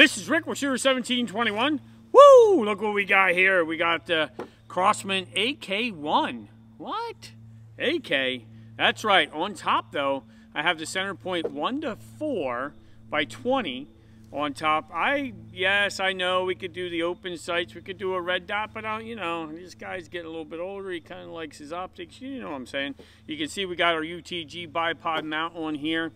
This is Rick, we're Shooter 1721. Woo! Look what we got here. We got the uh, Crosman AK-1. What? AK? That's right. On top, though, I have the center point 1 to 4 by 20 on top. I, yes, I know we could do the open sights. We could do a red dot, but, I, don't, you know, this guy's getting a little bit older. He kind of likes his optics. You know what I'm saying. You can see we got our UTG bipod mount on here.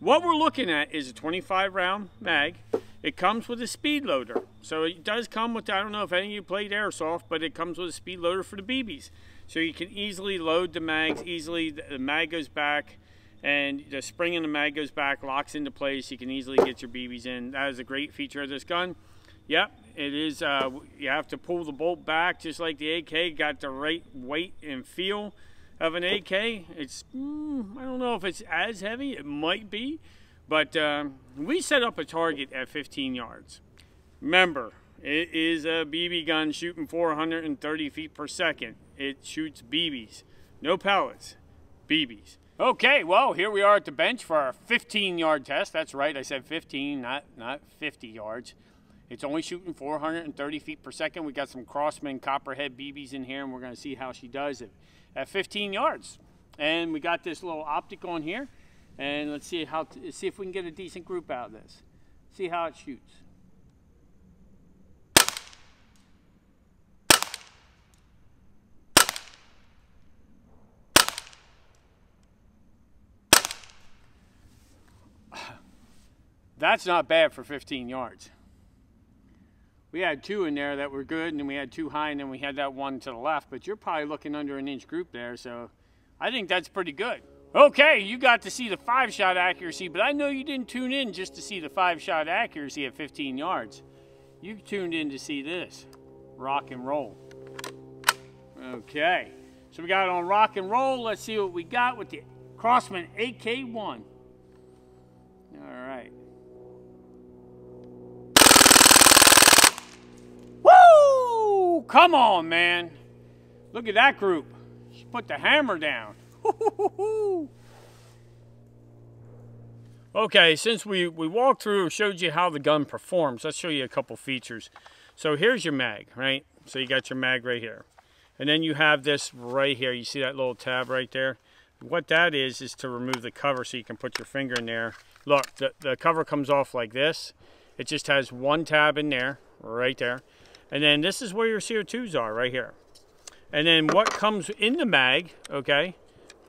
What we're looking at is a 25 round mag. It comes with a speed loader. So it does come with, I don't know if any of you played airsoft, but it comes with a speed loader for the BBs. So you can easily load the mags, easily, the mag goes back and the spring in the mag goes back, locks into place. You can easily get your BBs in. That is a great feature of this gun. Yep, it is, uh, you have to pull the bolt back just like the AK, got the right weight and feel of an AK. It's, mm, I don't know if it's as heavy, it might be, but uh, we set up a target at 15 yards. Remember, it is a BB gun shooting 430 feet per second. It shoots BBs, no pellets, BBs. Okay, well, here we are at the bench for our 15 yard test. That's right, I said 15, not, not 50 yards. It's only shooting 430 feet per second. We got some Crosman Copperhead BBs in here, and we're going to see how she does it at 15 yards. And we got this little optic on here, and let's see how see if we can get a decent group out of this. See how it shoots. That's not bad for 15 yards we had two in there that were good, and then we had two high, and then we had that one to the left. But you're probably looking under an inch group there, so I think that's pretty good. Okay, you got to see the five shot accuracy, but I know you didn't tune in just to see the five shot accuracy at 15 yards. You tuned in to see this rock and roll. Okay, so we got it on rock and roll. Let's see what we got with the Crosman AK-1. All right. Woo! Come on, man. Look at that group. She put the hammer down. Okay, since we, we walked through, showed you how the gun performs, let's show you a couple features. So here's your mag, right? So you got your mag right here. And then you have this right here. You see that little tab right there? What that is, is to remove the cover so you can put your finger in there. Look, the, the cover comes off like this. It just has one tab in there, right there. And then this is where your CO2s are right here. And then what comes in the mag, okay,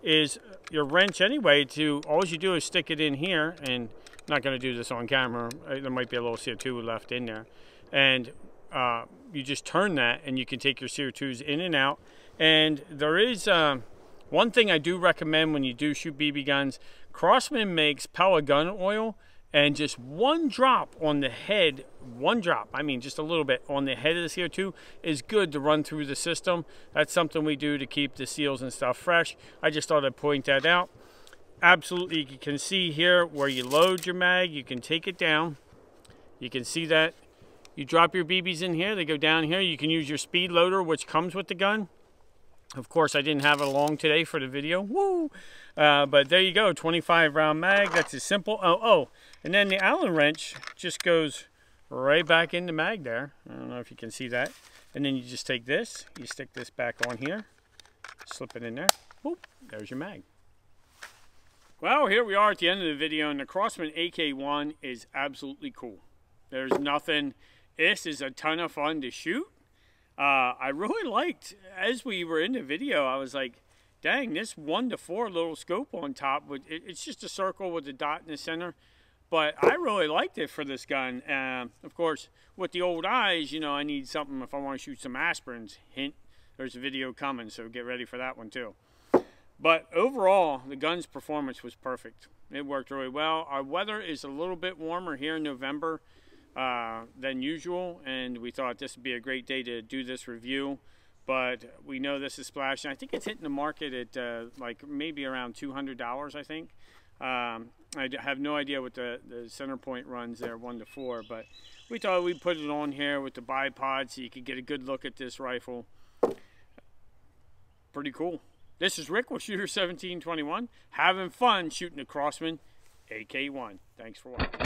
is your wrench anyway to, all you do is stick it in here and I'm not going to do this on camera. Uh, there might be a little CO2 left in there. And uh, you just turn that and you can take your CO2s in and out. And there is uh, one thing I do recommend when you do shoot BB guns. Crosman makes pellet gun oil and just one drop on the head, one drop, I mean just a little bit on the head of the CO2 is good to run through the system. That's something we do to keep the seals and stuff fresh. I just thought I'd point that out. Absolutely, you can see here where you load your mag, you can take it down. You can see that. You drop your BBs in here, they go down here. You can use your speed loader, which comes with the gun. Of course, I didn't have it along today for the video. Woo! Uh, but there you go, 25 round mag. That's as simple. Oh, oh, and then the Allen wrench just goes right back in the mag there. I don't know if you can see that. And then you just take this, you stick this back on here, slip it in there. Boop, there's your mag. Well, here we are at the end of the video, and the Crosman AK-1 is absolutely cool. There's nothing, this is a ton of fun to shoot. Uh, I really liked, as we were in the video, I was like, dang, this one to four little scope on top, but it's just a circle with a dot in the center. But I really liked it for this gun. Uh, of course, with the old eyes, you know, I need something if I want to shoot some aspirins. Hint, there's a video coming, so get ready for that one too. But overall, the gun's performance was perfect. It worked really well. Our weather is a little bit warmer here in November uh, than usual, and we thought this would be a great day to do this review. But we know this is splashing. I think it's hitting the market at uh, like maybe around $200, I think. Um, I have no idea what the, the center point runs there, 1 to 4, but we thought we'd put it on here with the bipod so you could get a good look at this rifle. Pretty cool. This is Rick with Shooter 1721, having fun shooting a Crosman AK-1. Thanks for watching.